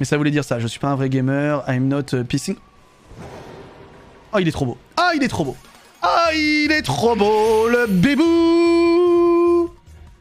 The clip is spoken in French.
Mais ça voulait dire ça, je suis pas un vrai gamer, I'm not euh, pissing... Oh, il est trop beau. Ah, il est trop beau. Ah, il est trop beau, le bébou